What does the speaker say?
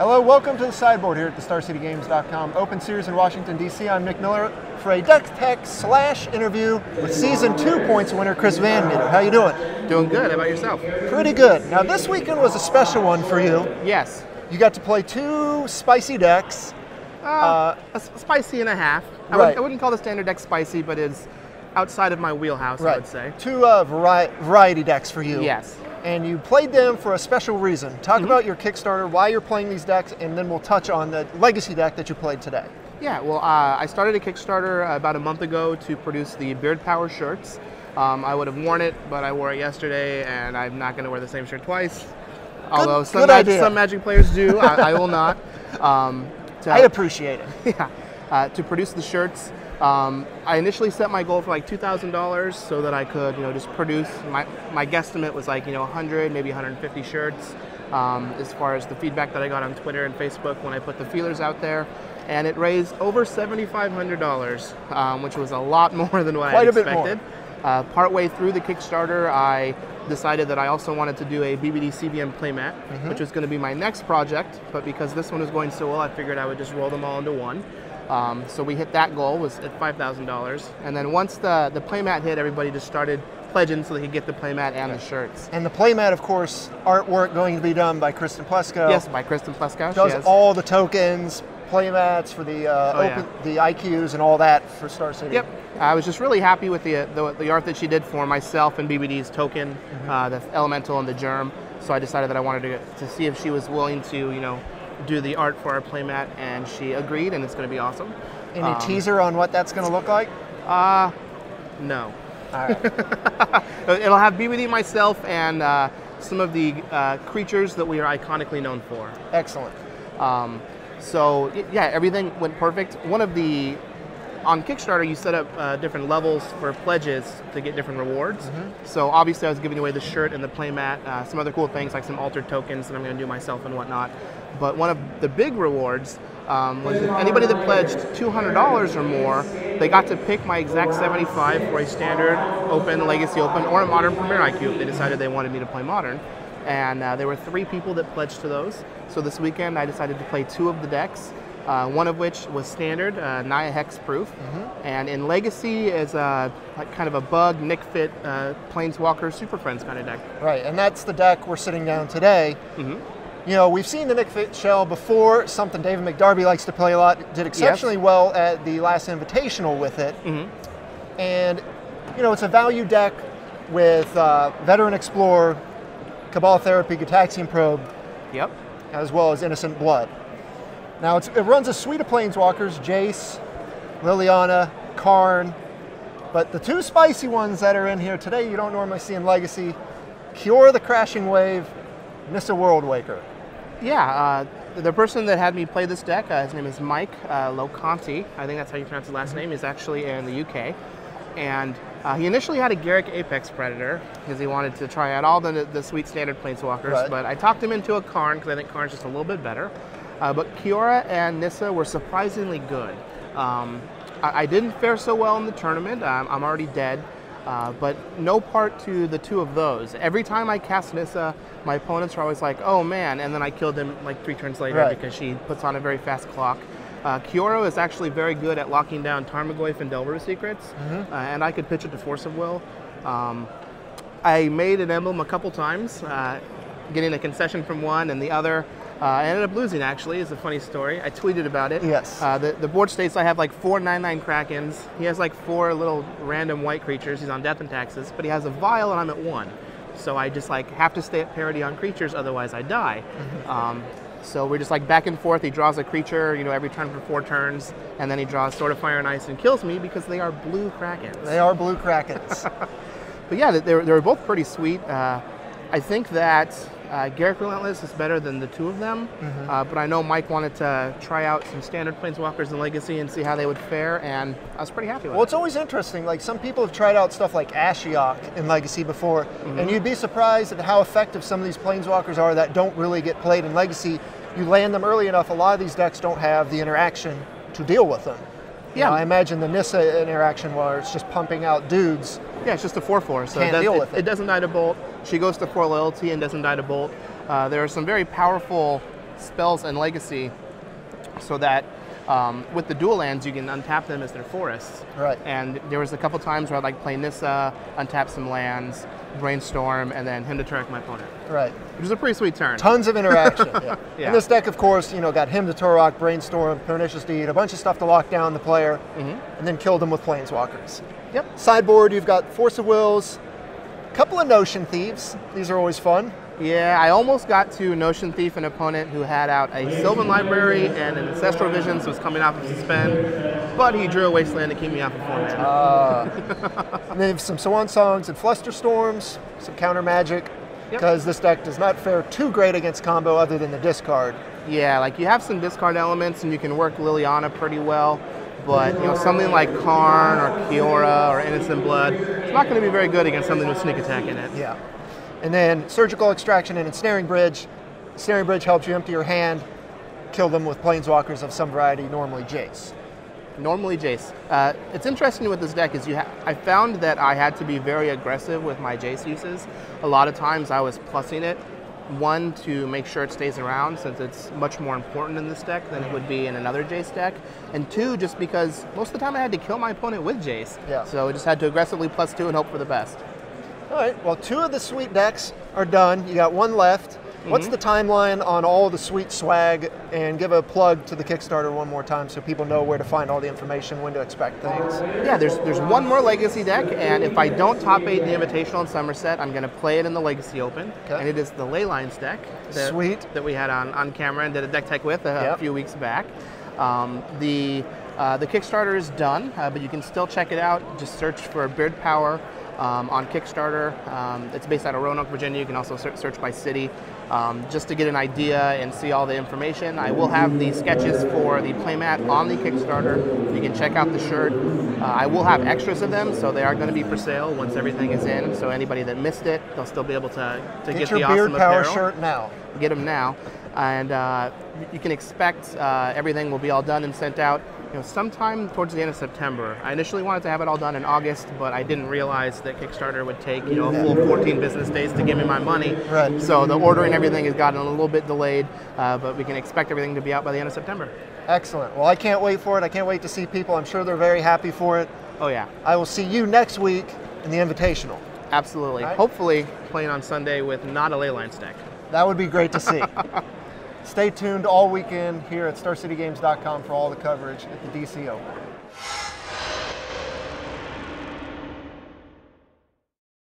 Hello, welcome to the sideboard here at the StarCityGames.com Open Series in Washington, D.C. I'm Nick Miller for a Deck Tech slash interview with Season 2 points winner Chris VanMeter. How you doing? Doing good. How about yourself? Pretty good. Now, this weekend was a special one for you. Yes. You got to play two spicy decks. Uh, a s- spicy and a half. I, Right. wouldn't, I wouldn't call the standard deck spicy, but it's outside of my wheelhouse, I would say. Two uh, vari- variety decks for you. Yes. And you played them for a special reason. Talk Mm-hmm. about your Kickstarter, why you're playing these decks, and then we'll touch on the legacy deck that you played today. Yeah, well, uh, I started a Kickstarter about a month ago to produce the Beard Power shirts. Um, I would have worn it, but I wore it yesterday, and I'm not going to wear the same shirt twice. Although some, good mag- some Magic players do, I, I will not. Um, to- I appreciate it. yeah, uh, to produce the shirts. Um, I initially set my goal for like two thousand dollars so that I could, you know, just produce. My my guesstimate was like you know 100, maybe 150 shirts. Um, as far as the feedback that I got on Twitter and Facebook when I put the feelers out there, and it raised over seventy-five hundred dollars, um, which was a lot more than what Quite I a bit more. Uh, partway through the Kickstarter, I decided that I also wanted to do a BBD CVM playmat, Mm-hmm. which was going to be my next project. But because this one was going so well, I figured I would just roll them all into one. Um, so we hit that goal was at five thousand dollars, and then once the the playmat hit, everybody just started pledging so they could get the playmat and the shirts. And the playmat, of course, artwork going to be done by Kristen Plescow. Yes, by Kristen Plescow. Does all the tokens, playmats for the uh, Oh, yeah. the IQs and all that for Star City. Yep. I was just really happy with the, the, the art that she did for myself and BBD's token, Mm-hmm. uh, the elemental and the germ. So I decided that I wanted to, to see if she was willing to, you know, do the art for our playmat, and she agreed, and it's going to be awesome. Any Um, teaser on what that's going to look like? Uh, no. All right. It'll have BBD, myself, and uh, some of the uh, creatures that we are iconically known for. Excellent. Um, so yeah, everything went perfect. One of the on Kickstarter, you set up uh, different levels for pledges to get different rewards. So obviously, I was giving away the shirt and the playmat, uh, some other cool things like some altered tokens that I'm going to do myself and whatnot. But one of the big rewards um, was if anybody that pledged $200 or more, they got to pick my exact 75 for a standard open, legacy open, or a modern premier IQ if they decided they wanted me to play modern and uh, there were three people that pledged to those. So this weekend I decided to play two of the decks, uh, one of which was standard, uh, Naya Hex proof, and in Legacy is a like kind of a BUG Nic Fit uh, Planeswalker Super Friends kind of deck. Right, and that's the deck we're sitting down today. Mhm. You know, we've seen the Nic Fit shell before, something David McDarby likes to play a lot, did exceptionally well at the last Invitational with it. Mhm. And, you know, it's a value deck with uh, Veteran Explorer, Cabal Therapy, Gitaxian Probe, Yep. as well as Innocent Blood. Now, it's, it runs a suite of planeswalkers Jace, Liliana, Karn, but the two spicy ones that are in here today you don't normally see in Legacy Kiora the Crashing Wave, Nissa Worldwaker. Yeah, uh, the person that had me play this deck, uh, his name is Mike uh, Locanti. I think that's how you pronounce his last name. He's actually in the UK. And uh, he initially had a Garruk Apex Predator because he wanted to try out all the, the sweet standard planeswalkers. Right. But I talked him into a Karn because I think Karn's just a little bit better. Uh, but Kiora and Nissa were surprisingly good. Um, I, I didn't fare so well in the tournament. Um, I'm already dead. Uh, but no part to the two of those. Every time I cast Nissa, my opponents are always like, "Oh man!" and then I killed him like three turns later Right. because she puts on a very fast clock. Uh, Kiora is actually very good at locking down Tarmogoyf and Delver Secrets, Mm-hmm. uh, and I could pitch it to Force of Will. Um, I made an emblem a couple times, uh, getting a concession from one and the other. Uh, I ended up losing actually, is a funny story. I tweeted about it. Yes. Uh, the, the board states I have like four 9-9 Krakens. He has like four little random white creatures. He's on death and taxes, but he has a vial and I'm at one. So I just like have to stay at parity on creatures, otherwise I die. Um, so we're just like back and forth. He draws a creature, you know, every turn for four turns, and then he draws Sword of Fire and Ice and kills me because they are blue Krakens. They are blue Krakens. But yeah, they were, they were both pretty sweet. Uh, I think that uh, Garruk Relentless is better than the two of them, uh, but I know Mike wanted to try out some standard Planeswalkers in Legacy and see how they would fare, and I was pretty happy with Well, it. Well, it's always interesting. Like some people have tried out stuff like Ashiok in Legacy before, and you'd be surprised at how effective some of these planeswalkers are that don't really get played in Legacy. You land them early enough. A lot of these decks don't have the interaction to deal with them. You Yeah. know, I imagine the Nissa interaction where it's just pumping out dudes. Yeah, it's just a 4 4. So Can't it, deal it, with it. it doesn't die to bolt. She goes to 4 loyalty and doesn't die to bolt. Uh, there are some very powerful spells and legacy, so that um, with the dual lands you can untap them as their forests. Right. And there was a couple times where I'd like play Nissa, untap some lands, brainstorm, and then Hymn to Tourach my opponent, Right. which is a pretty sweet turn. Tons of interaction. yeah. Yeah. And this deck, of course, you know, got Hymn to Tourach, Brainstorm, Pernicious Deed, a bunch of stuff to lock down the player, and then killed him with Planeswalkers. Yep. Sideboard, you've got Force of Wills, couple of Notion Thieves. These are always fun. Yeah, I almost got to Notion Thief, an opponent who had out a Sylvan Library and an Ancestral Vision, Visions, was coming off of suspend, but he drew a Wasteland to keep me off of four mana. Uh, and then have some Swan Songs and Flusterstorms, some counter magic, because this deck does not fare too great against combo other than the discard. Yeah, like you have some discard elements and you can work Liliana pretty well, but you know something like Karn or Kiora or Innocent Blood, it's not going to be very good against something with sneak attack in it. Yeah. And then Surgical Extraction and Ensnaring Bridge. Ensnaring Bridge helps you empty your hand, kill them with Planeswalkers of some variety, normally Jace. Normally, Jace. Uh, it's interesting with this deck is you. I found that I had to be very aggressive with my Jace uses. A lot of times I was plussing it. One to make sure it stays around since it's much more important in this deck than it would be in another Jace deck. And two, just because most of the time I had to kill my opponent with Jace. Yeah. So I just had to aggressively plus two and hope for the best. All right, well, two of the sweet decks are done. You got one left. What's the timeline on all the sweet swag? And give a plug to the Kickstarter one more time so people know where to find all the information, when to expect things. Yeah, there's there's one more Legacy deck, and if I don't top eight the Invitational in Somerset, I'm going to play it in the Legacy Open, Okay. and it is the Leylines deck that, Sweet. that we had on, on camera and did a deck tech with a, Yep. few weeks back. Um, the uh, the Kickstarter is done, uh, but you can still check it out. Just search for Beard Power um, on Kickstarter. Um, it's based out of Roanoke, Virginia. You can also search by city um, just to get an idea and see all the information. I will have the sketches for the playmat on the Kickstarter. You can check out the shirt. Uh, I will have extras of them, so they are going to be for sale once everything is in. So anybody that missed it, they'll still be able to, to Get, get, your the Beard awesome Power apparel shirt now. get them now, and uh, you can expect uh, everything will be all done and sent out. You know, sometime towards the end of September. I initially wanted to have it all done in August, but I didn't realize that Kickstarter would take you know a full 14 business days to give me my money. Right. So the ordering everything has gotten a little bit delayed, uh, but we can expect everything to be out by the end of September. Excellent. Well, I can't wait for it. I can't wait to see people. I'm sure they're very happy for it. Oh yeah, I will see you next week in the Invitational. absolutely. Right. Hopefully playing on Sunday with not a Leyline deck. That would be great to see. Stay tuned all weekend here at StarCityGames.com for all the coverage at the DC Open.